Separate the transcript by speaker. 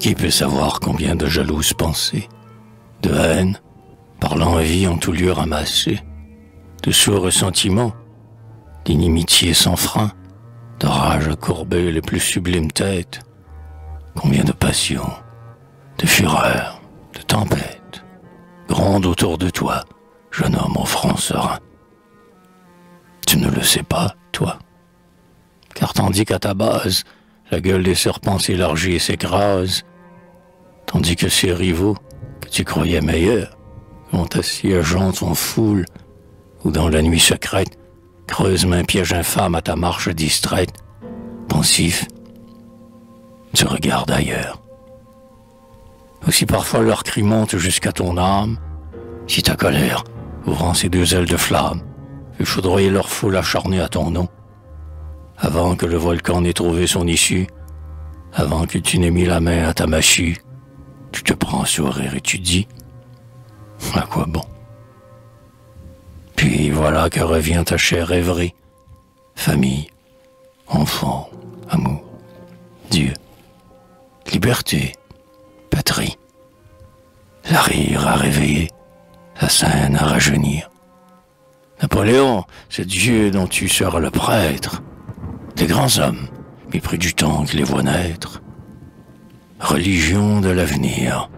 Speaker 1: Qui peut savoir combien de jalouses pensées, de haine, par l'envie en tout lieu ramassée, de sourds ressentiments, d'inimitié sans frein, de rage à les plus sublimes têtes, combien de passions, de fureur, de tempêtes, gronde autour de toi, jeune homme au front serein. Tu ne le sais pas, toi. Car tandis qu'à ta base, la gueule des serpents s'élargit et s'écrase, tandis que ces rivaux, que tu croyais meilleurs, vont assiégeant ton foule, ou dans la nuit secrète, creusent un piège infâme à ta marche distraite, pensif, tu regardes ailleurs. Aussi parfois leur cri monte jusqu'à ton âme, si ta colère, ouvrant ses deux ailes de flamme, fait chaudroyer leur foule acharnée à ton nom, avant que le volcan n'ait trouvé son issue, avant que tu n'aies mis la main à ta machue, tu te prends sourire et tu dis, à quoi bon? Puis voilà que revient ta chère rêverie, famille, enfant, amour, Dieu, liberté, patrie, la rire à réveiller, la scène à rajeunir. Napoléon, c'est Dieu dont tu seras le prêtre, des grands hommes, mépris du temps qui les voit naître, religion de l'avenir,